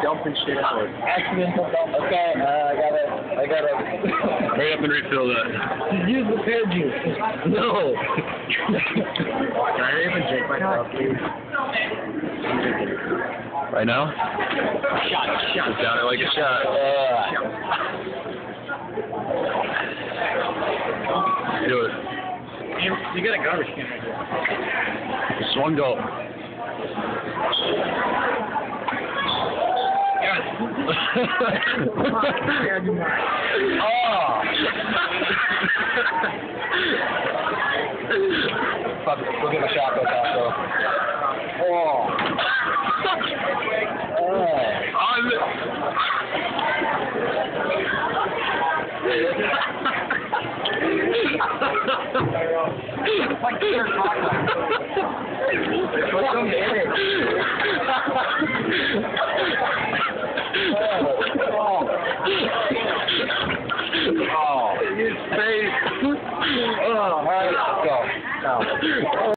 dumping shit out. Accidental dump. Okay, uh, I gotta, I gotta. Hurry up and refill that. Use the pear juice. No. Can I even drink myself, please? Right now? Shot, shot. Down It like a shot. Do it. You, you got a garbage can right here. Just one go. Yeah, do mine. Oh. Fuck, we'll get my shotgun out though. Oh. Oh. Like Oh. His face. Oh. All right, go. Now.